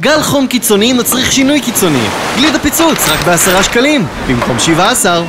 גל חום קיצוני מצריך שינוי קיצוני. גלידה פיצוץ רק בעשרה שקלים, במקום שבעה עשר.